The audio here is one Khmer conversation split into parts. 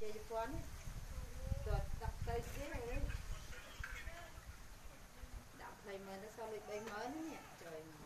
ជ័យជប៉ុនទៅដាក់ទៅគេហ្នឹងដាក់20ម៉ឺនទៅសល់លេខ3ម៉ឺននេះ trời mà đưa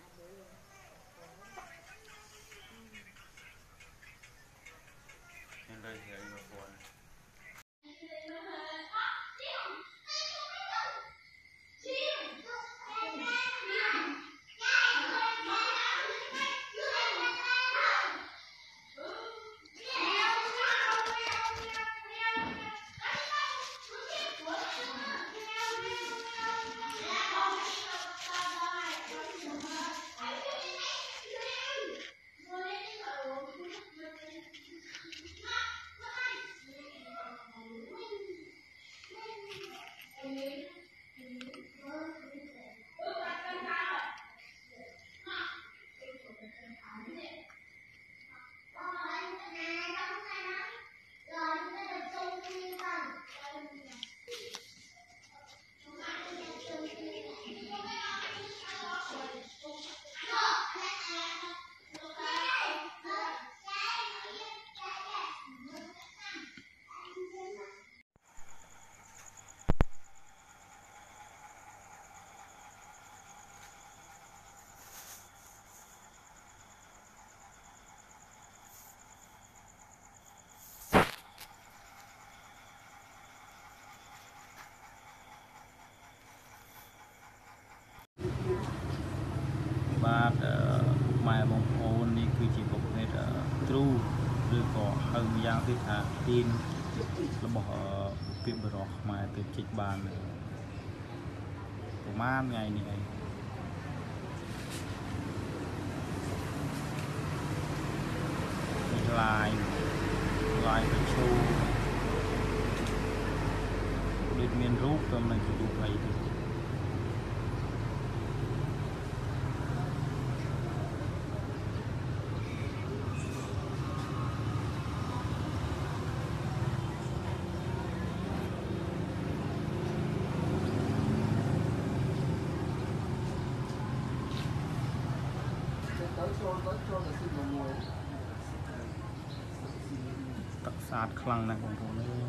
បាទអឺម៉ែបងប្អូននេះគឺជាប្រភេទអឺទ្រូឬក៏ហៅម្យ៉ាងទៀតថាហ៊ីនរបស់អឺពាក្យបរោះខ្មែរទៅជីកបានប្រហែលថ្ងៃនេះឯងនេះឡាយឡាយទៅឈូដូចមានរូបទៅនឹងរូបអីទៅ tới ទឹកស្អាតខ្លាំងណាស់បងប្អូនអើយ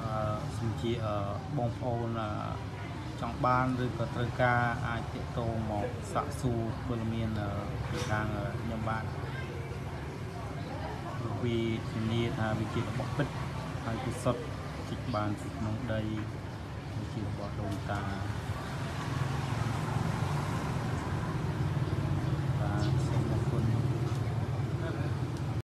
អឺសំជាអឺបងប្អូនអឺ ចង់បានឬក៏ត្រូវការអាចទាក់ទងមកសាក់សួរព័ត៌មានអឺពីខាងអឺខ្ញុំបានព្រោះវាធានាថាវាជារបស់ពិតហើយគឺសុទ្ធជីកបានពីក្នុងដីវាជារបស់ដូនតា